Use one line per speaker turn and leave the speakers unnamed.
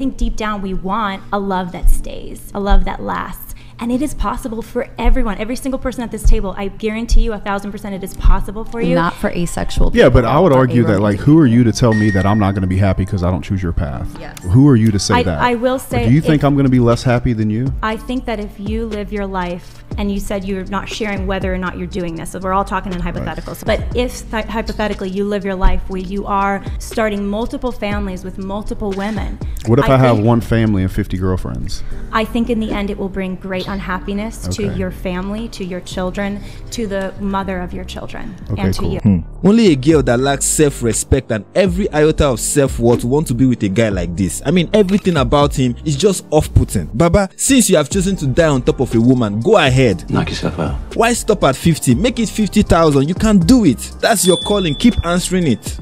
think deep down we want a love that stays, a love that lasts. And it is possible for everyone, every single person at this table. I guarantee you a thousand percent it is possible for you.
Not for asexual.
People, yeah, but I would argue that like, who are you to tell me that I'm not going to be happy because I don't choose your path?
Yes.
Who are you to say
I-
that?
I will
Or
say
do you think
if-
I'm going to be less happy than you?
I think that if you live your life, and you said you're not sharing whether or not you're doing this, so we're all talking in hypotheticals. But if th- hypothetically you live your life where you are starting multiple families with multiple women,
What if I, have
think-
one family and 50 girlfriends?
I think in the end it will bring great unhappiness
Okay.
to your family, to your children, to the mother of your children,
Okay,
and to
cool.
you. Hmm.
Only a girl that lacks self-respect and every iota of self-worth want to be with a guy like this. I mean, everything about him is just off-putting. Baba, since you have chosen to die on top of a woman, go ahead.
Knock yourself out.
Why stop at 50? Make it 50,000. You can do it. That's your calling. Keep answering it.